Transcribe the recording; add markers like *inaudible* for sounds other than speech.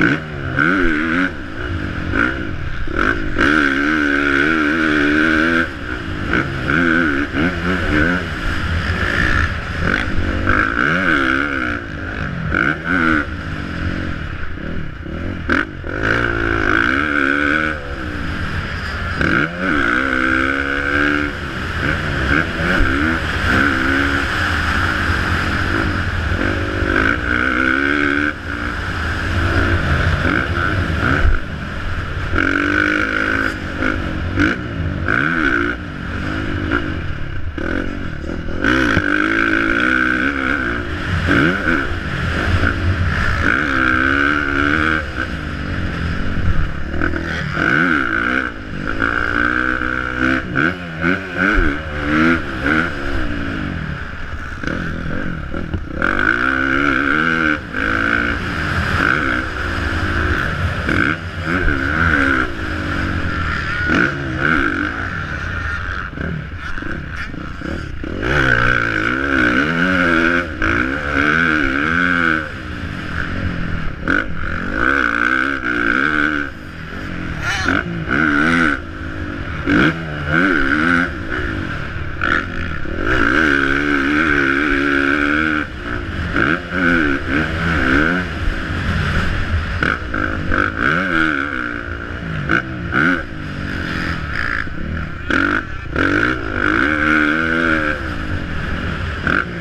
Mm-hmm. Mm-hmm. *laughs*